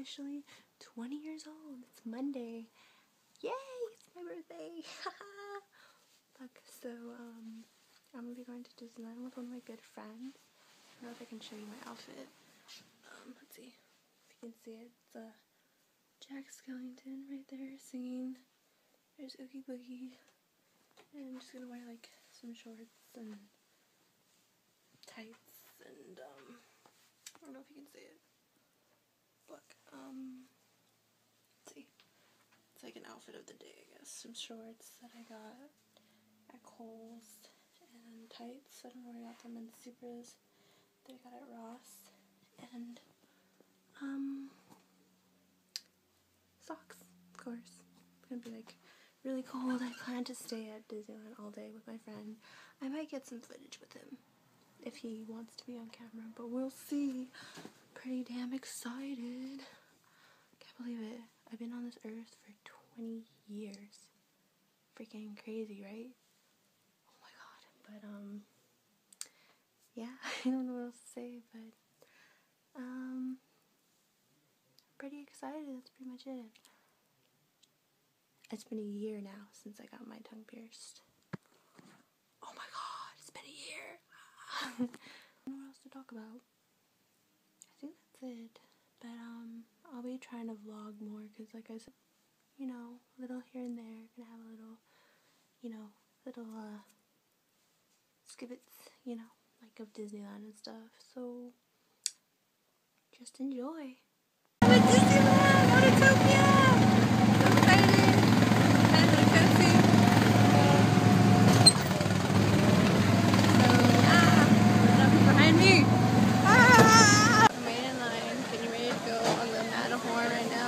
officially 20 years old. It's Monday. Yay! It's my birthday. Fuck. So um, I'm gonna be going to Disneyland with one of my good friends. I don't know if I can show you my outfit. Um, let's see if you can see it. It's a Jack Skellington right there singing. There's Oogie Boogie. And I'm just gonna wear like some shorts and tights and um I don't know if you can see it. Look, um let's see. It's like an outfit of the day, I guess. Some shorts that I got at Kohl's and tights. I don't know where I got them in Supras that I got at Ross. And um socks, of course. It's gonna be like really cold. I plan to stay at Disneyland all day with my friend. I might get some footage with him if he wants to be on camera, but we'll see. Pretty damn excited. Can't believe it. I've been on this earth for 20 years. Freaking crazy, right? Oh my god. But, um, yeah, I don't know what else to say, but, um, pretty excited. That's pretty much it. It's been a year now since I got my tongue pierced. Oh my god, it's been a year. I don't know what else to talk about. I think that's it. But um, I'll be trying to vlog more because, like I said, you know, a little here and there. Gonna have a little, you know, little uh, skibits, you know, like of Disneyland and stuff. So just enjoy. I'm at Disneyland, Autopia. So excited. And the cozy. So yeah, nothing behind me. Ah! I'm waiting in line, getting ready to go on the Matterhorn right now.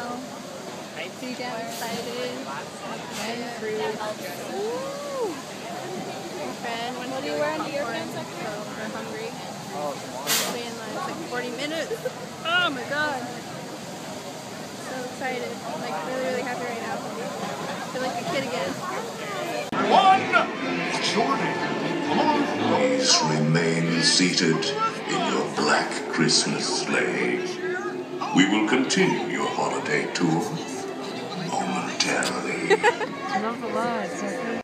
Too damn excited. And fruit. Woo! My friend went to do popcorn, so we're hungry. Line. It's like 40 minutes. Oh my god. So excited. Like really, really happy right now. I feel like a kid again. One! What's your name? Please remain seated in your black Christmas sleigh. We will continue your holiday tour momentarily. Love the lights.